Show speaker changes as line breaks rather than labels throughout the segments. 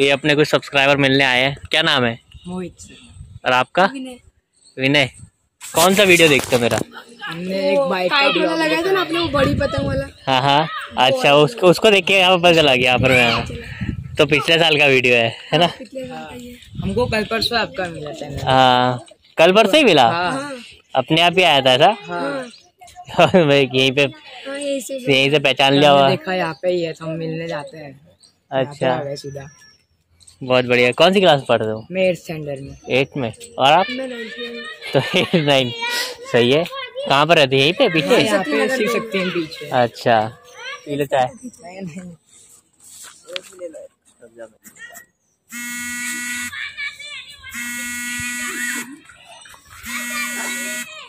ये अपने कुछ सब्सक्राइबर मिलने आए हैं। क्या नाम है?
मोहित
और आपका? विनय। कौन सा वीडियो देखते हो मेरा?
एक बाइक का
लगाया था ना आपने वो बड़ी पतंग वाला।
हाँ हाँ। अच्छा उसको उसको देख के यहाँ पर चला गया यहाँ पर मैं। तो पिछले साल का वीडियो है है ना?
पिछले साल का ये।
हमको कल परसों आपका मिला चैनल
हाँ। कल पर से ही मिला?
हाँ।
अपने आप ही आया था ऐसा?
हाँ।
भाई यहीं पे
हाँ यही से
यहीं से पहचान लिया हुआ।
देखा यहाँ पे ही है तो हम मिलने जाते हैं।
अच्छा।
सीधा।
बहुत बढ़िया। कौन सी क्लास में पढ़ रहे हो?
स्टैंडर्ड में।
एट में। और आप?
में
तो एट नाइन सही है। कहाँ पर रहते हैं? यहीं पे पीछे?
यहाँ पे शिव शक्ति है पीछे।
अच्छा। पी लेता है?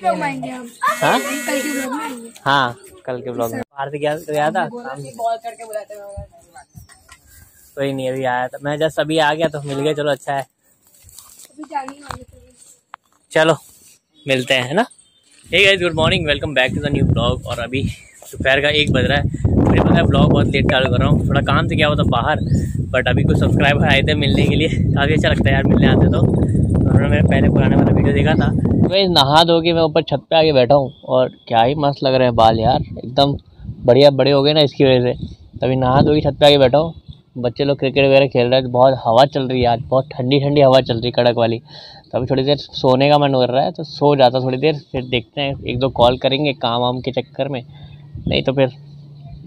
नहीं। नहीं
हाँ?
कल के ब्लॉग में आएँगे।
हाँ कल के ब्लॉग में। बाहर से गया तो था
करके बुलाते हैं।
कोई नहीं अभी आया था। मैं जस्ट अभी आ गया तो मिल गया। चलो अच्छा है।
अभी जाने ही वाले थे
चलो मिलते हैं है ना? Hey guys good morning welcome back to the new blog और अभी दोपहर का एक बज रहा है। मुझे पता है ब्लॉग बहुत लेट चालू कर रहा हूँ। थोड़ा काम से गया हुआ था बाहर। बट अभी कुछ सब्सक्राइबर आए थे मिलने के लिए। काफ़ी अच्छा लगता है यार मिलने आते तो। उन्होंने मेरे पहले पुराने वाला वीडियो देखा था। वही नहा धो के मैं ऊपर छत पे आके बैठा हूँ। और क्या ही मस्त लग रहे हैं बाल यार। एकदम बढ़िया बड़े हो गए ना इसकी वजह से। तभी नहा धो के छत पे आके बैठा हूँ। बच्चे लोग क्रिकेट वगैरह खेल रहे हैं तो बहुत हवा चल रही है आज, बहुत ठंडी ठंडी हवा चल रही है कड़क वाली। तो अभी थोड़ी देर सोने का मन कर रहा है तो सो जाता थोड़ी देर, फिर देखते हैं, एक दो कॉल करेंगे काम वाम के चक्कर में। नहीं तो फिर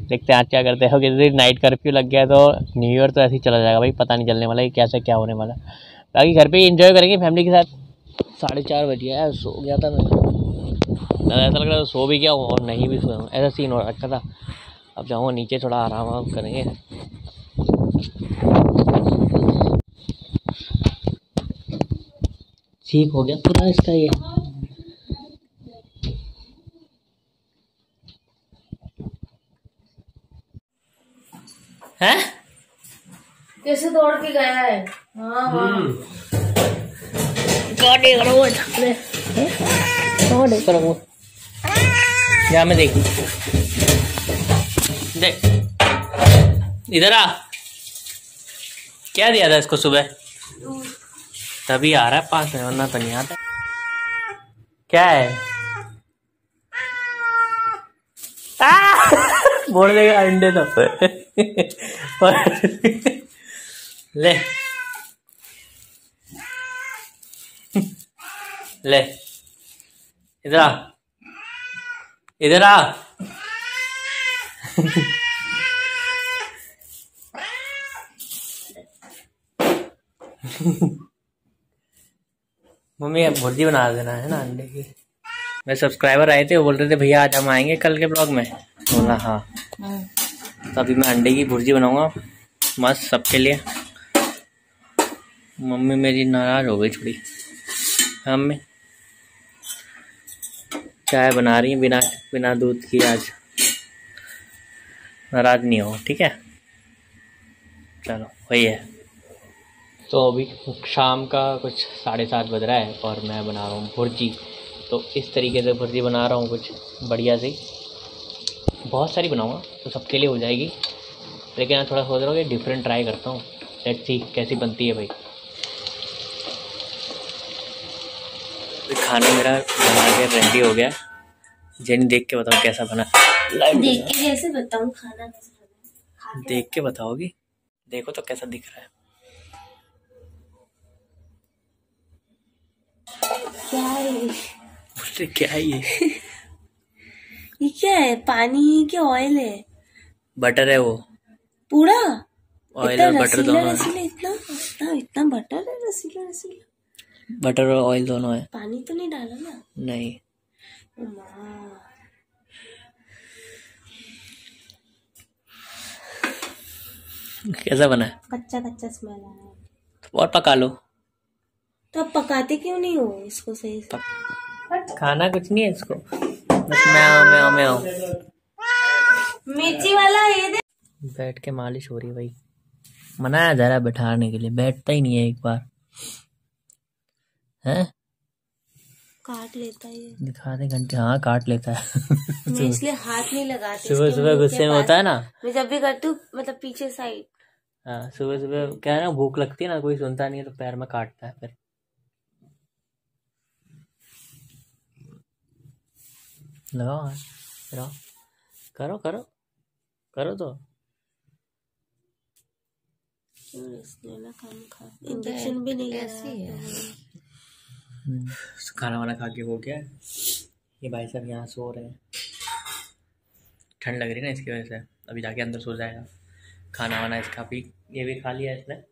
देखते हैं आज क्या करते हैं। क्योंकि नाइट कर्फ्यू लग गया तो न्यू ईयर तो ऐसे ही चला जाएगा भाई, पता नहीं चलने वाला है कैसे क्या होने वाला बाकी घर पे ही इंजॉय करेंगे फैमिली के साथ। साढ़े चार बजे है, सो गया था मैं। ऐसा लग रहा था सो भी गया और नहीं भी हूँ। ऐसा सीन हो रखा था। अब जाऊँगा नीचे थोड़ा आराम आराम करेंगे। ठीक हो गया। पूरा इसका ये। हैं?
कैसे दौड़ के गया है? हाँ हाँ।
क्या देख रहा हूँ छपले कहाँ देख? रहा हूँ जा मैं देखू। देख। इधर आ। क्या दिया था इसको सुबह? तभी आ रहा है पास में, वरना तो नहीं आता। क्या है! बोल देगा अंडे तो। ले। ले। इधर आ। इधर आ। मम्मी अब भुर्जी बना देना है ना अंडे की। मेरे सब्सक्राइबर आए थे वो बोल रहे थे भैया आज हम आएँगे कल के ब्लॉग में। बोला हाँ। तो अभी मैं अंडे की भुर्जी बनाऊँगा मस्त सबके लिए। मम्मी मेरी नाराज़ हो गई थोड़ी। हाँ मम्मी चाय बना रही है बिना बिना दूध की आज। नाराज़ नहीं हो ठीक है? चलो वही है। तो अभी शाम का कुछ साढ़े सात बज रहा है और मैं बना रहा हूँ भुर्जी। तो इस तरीके से भुर्जी बना रहा हूँ कुछ बढ़िया सी। बहुत सारी बनाऊँगा तो सबके लिए हो जाएगी। लेकिन मैं थोड़ा सोच रहा हूँ कि डिफरेंट ट्राई करता हूँ। लेट्स सी कैसी बनती है भाई। खाना मेरा बना के रेडी हो गया। जेनी देख के बताओ कैसा बना।
देख के कैसे बताऊँ खाना कैसे
देख के बताओगी। देखो तो कैसा दिख रहा है।
क्या है ये?
बोलते क्या है ये?
ये क्या है? पानी के ऑयल है।
बटर है वो।
पूरा?
ऑयल और बटर दोनों
रसीला इतना? इतना इतना बटर है रसीला रसीला।
बटर और ऑयल दोनों है।
पानी तो नहीं डाला ना?
नहीं। कैसा बना है?
कच्चा कच्चा स्मेल आ रहा है।
और पका लो।
तो आप पकाते क्यों नहीं हो इसको सही से?
खाना कुछ नहीं है इसको। बस मैं मैं मैं
मिर्ची वाला ये दे।
बैठ के मालिश हो रही है भाई। मनाया जा रहा है बैठाने के लिए। बैठता ही नहीं है एक बार। हैं?
काट लेता है
दिखा दे घंटे हाँ काट लेता है।
मैं इसलिए हाथ नहीं लगाती
सुबह सुबह गुस्से में होता है ना?
मैं जब भी करती हूँ मतलब पीछे साइड।
हाँ सुबह सुबह क्या है ना भूख लगती है ना कोई सुनता नहीं है तो पैर में काटता है फिर। लगाओ लगाओ करो करो करो तो
इंजेक्शन भी नहीं
कैसी है?
खाना वाना खा के हो गया ये भाई साहब यहाँ सो रहे हैं ठंड लग रही है ना इसकी वजह से अभी जाके अंदर सो जाएगा खाना वाना इसका भी ये भी खा लिया इसने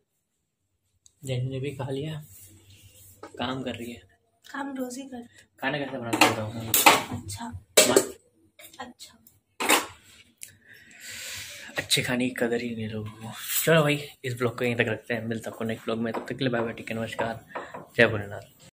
जैन ने भी खा लिया काम कर रही है
काम रोज ही कर
खाना कैसे बनाता बताओ
अच्छा अच्छा।
अच्छे खाने की कदर ही नहीं लोगों को चलो भाई, इस ब्लॉग को यहीं तक रखते हैं। मिलता आपको नेक्स्ट ब्लॉग में। तब तक के लिए बाय बाय टेक नमस्कार। जय भोलेनाथ।